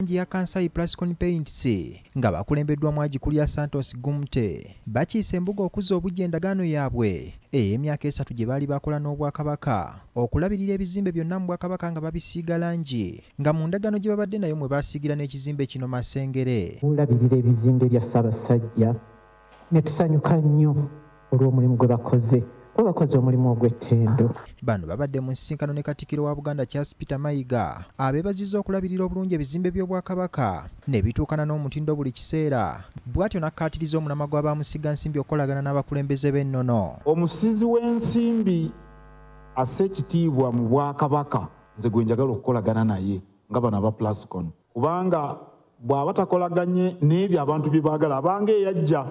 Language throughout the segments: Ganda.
langi ya kansai plascon paints nga bakulembeddwamu agikulya santos gumte. Bakiisa embuga okuzza obujja endagaano yaabwe ey'emyaka esatu gye baali bakola n'obwakabaka okulabirira ebizimbe byonna mu bwakabaka nga babisiiga langi nga mu ndagaano gye babadde nayo mwe baasiigira n'ekizimbe kino masengere. Bulabirira ebizimbe bya ssaabasajja ne tusanyuka nnyo olw'omulimu gwe bakoze kuba bakoze omulimu ogw'ettendo. Bano babadde mu nsisinkano ne katikkiro wa buganda charles peter mayiga abeebazizza okulabirira obulungi ebizimbe by'obwakabaka ne bituukana n'omutindo buli kiseera. Bw'atyo n'akkaatiriza omulamwa gw'abamusiga nsimbi okukolagana n'abakulembeze b'ennono. Omusizi w'ensimbi assa ekitiibwa mu bwakabaka. Nze gwe njagala okukolagana naye nga bano aba plascon. Kubanga bw'aba takolaganye n'ebyo abantu bye baagala abanga eyajja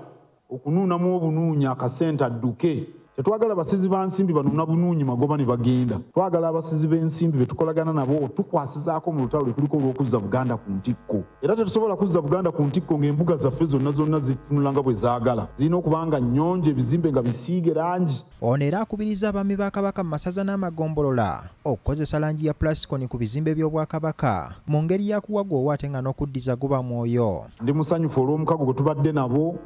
okunuunamu obunuunyi akasente adduke tetwagala basizi ba nsimbi banuuna bunuunyi magoba ne bagenda. Twagala abasizi b'ensimbi be tukolagana nabo tukwasizaako mu lutalo lwe tuliko olw'okuzza buganda ku ntikko. Era tetusobola kuzza buganda ku ntikko ng'embuga zaffe zonna zonna zitunula nga bwe zaagala. Zirina okuba nga nnyonjo ebizimbe nga bisiige langi. Ono era akubiriza abaami ba kabaka mu masaza n'amagombolola okukozesa langi ya plascon ku bizimbe by'obwakabaka mu ngeri yakuwagwa ate nga n'okuddiza guba mwoyo. Ndi musanyufu olw'omukago gwe tubadde nabo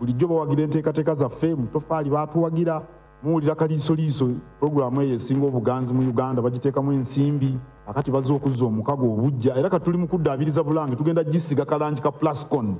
bulijjo bawagira enteekateeka zaffe mu tofaali baatuwagira muwulira kaliisoliiso puroguramu eyo esinga obuganzi mu uganda bagiteekamu ensimbi akati bazze okuzza omukago obujja era katuli mu kuddaabiriza bulange tugenda gisiga kalangi ka plascon.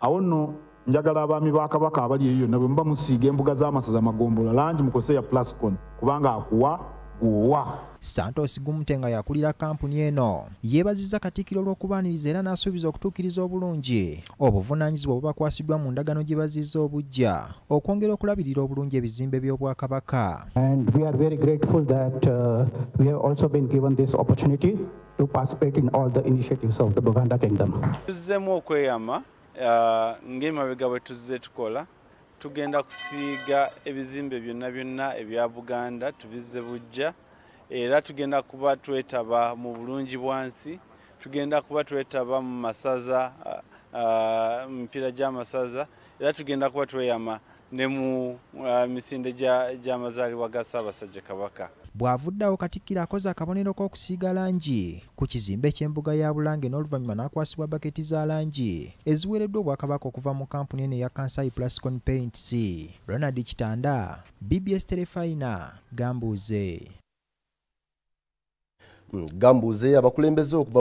Awo nno njagala abaami ba kabaka abali eyo yonna bwe muba musiiga embuga z'amasaza magombola langi mukose ya plascon kubanga akuwa gwowa santos gumte nga yakulira kampuni eno. Yeebazizza katikkiro olw'okubaaniriza era n'asuubiza okutuukiriza obulungi. Obuvunaanyizibwa obubakwasiddwa mu ndagaano gye bazizza obujja okwongera okulabirira obulungi ebizimbe by'obwakabaka. And we are very grateful that uh, we have also been given this opportunity to participate in all the initiatives of the Buganda Kingdom. tuzzeemu okweyama ah, ng'emabega bwe tuzze tukola tugenda kusiiga ebizimbe byonna byonna ebya buganda tubizze bujja era tugenda kuba twetaba mu bulungi bwansi tugenda kuba twetaba mu masaza ah, mu mipiira gy'amasaza era tugenda kuba tweyama ne mu ah, misinde gya- gy'amazaalibwa ga ssaabasajja kabaka. Bw'avuddeawo katikkiro akoze akabonero k'okusiiga langi. Ku kizimbe ky'embuga ya bulange n'oluvannyuma n'akwasibwa baketi za langi. Eziweereddwa obwakabaka okuva mu kampuni eno eya kansai plascon paints. Ronald kitanda bbs terefayina gambuuze gambuuze abakulembeze okuva